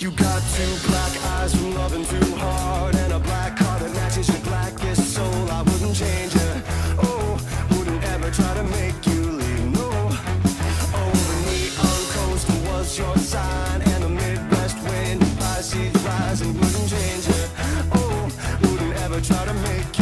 You got two black eyes from loving too hard And a black heart that matches your blackest soul. I wouldn't change it, oh Wouldn't ever try to make you leave, no. Oh, the neon coast was your sign And the Midwest wind, Pisces rising Wouldn't change it, oh Wouldn't ever try to make